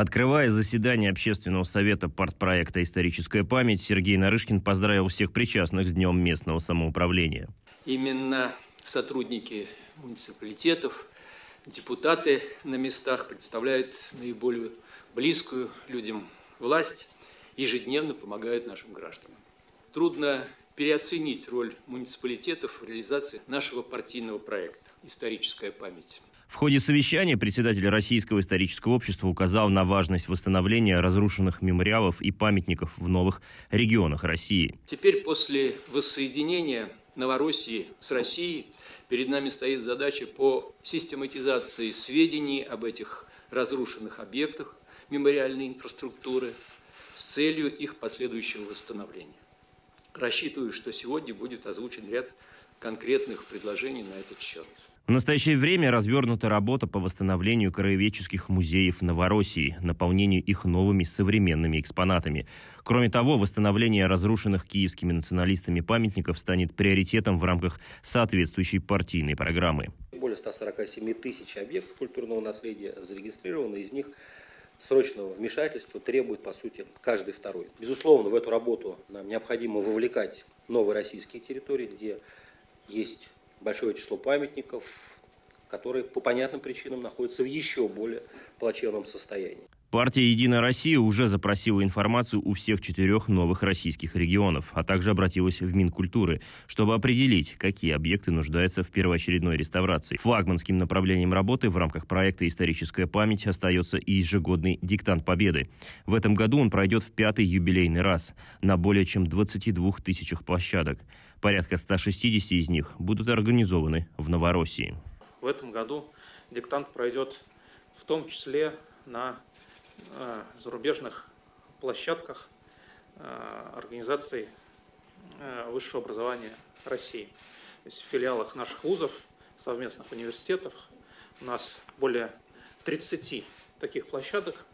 Открывая заседание Общественного совета партпроекта «Историческая память», Сергей Нарышкин поздравил всех причастных с Днем местного самоуправления. Именно сотрудники муниципалитетов, депутаты на местах представляют наиболее близкую людям власть, ежедневно помогают нашим гражданам. Трудно переоценить роль муниципалитетов в реализации нашего партийного проекта «Историческая память». В ходе совещания председатель Российского исторического общества указал на важность восстановления разрушенных мемориалов и памятников в новых регионах России. Теперь после воссоединения Новороссии с Россией перед нами стоит задача по систематизации сведений об этих разрушенных объектах мемориальной инфраструктуры с целью их последующего восстановления. Рассчитываю, что сегодня будет озвучен ряд конкретных предложений на этот счет. В настоящее время развернута работа по восстановлению краеведческих музеев Новороссии, наполнению их новыми современными экспонатами. Кроме того, восстановление разрушенных киевскими националистами памятников станет приоритетом в рамках соответствующей партийной программы. Более 147 тысяч объектов культурного наследия зарегистрировано, из них срочного вмешательства требует, по сути, каждый второй. Безусловно, в эту работу нам необходимо вовлекать новые российские территории, где есть большое число памятников, которые по понятным причинам находятся в еще более плачевном состоянии. Партия «Единая Россия» уже запросила информацию у всех четырех новых российских регионов, а также обратилась в Минкультуры, чтобы определить, какие объекты нуждаются в первоочередной реставрации. Флагманским направлением работы в рамках проекта «Историческая память» остается и ежегодный «Диктант Победы». В этом году он пройдет в пятый юбилейный раз на более чем 22 тысячах площадок. Порядка 160 из них будут организованы в Новороссии. В этом году диктант пройдет в том числе на зарубежных площадках э, организаций э, высшего образования России. То есть в филиалах наших вузов, совместных университетов у нас более 30 таких площадок,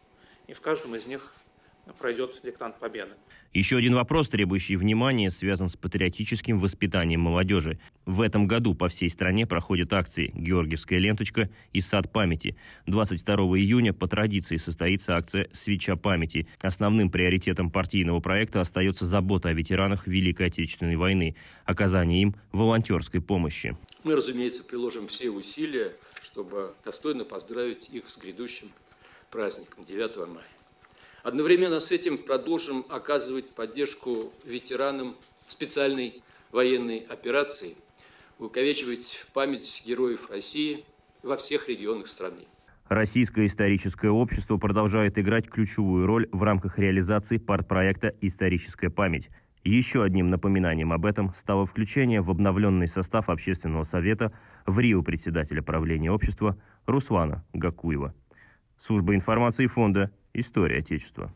и в каждом из них пройдет диктант победы. Еще один вопрос, требующий внимания, связан с патриотическим воспитанием молодежи. В этом году по всей стране проходят акции «Георгиевская ленточка» и «Сад памяти». 22 июня по традиции состоится акция «Свеча памяти». Основным приоритетом партийного проекта остается забота о ветеранах Великой Отечественной войны, оказание им волонтерской помощи. Мы, разумеется, приложим все усилия, чтобы достойно поздравить их с грядущим праздником 9 мая. Одновременно с этим продолжим оказывать поддержку ветеранам специальной военной операции, увековечивать память героев России во всех регионах страны. Российское историческое общество продолжает играть ключевую роль в рамках реализации партпроекта «Историческая память». Еще одним напоминанием об этом стало включение в обновленный состав общественного совета в Рио председателя правления общества Руслана Гакуева. Служба информации фонда История Отечества.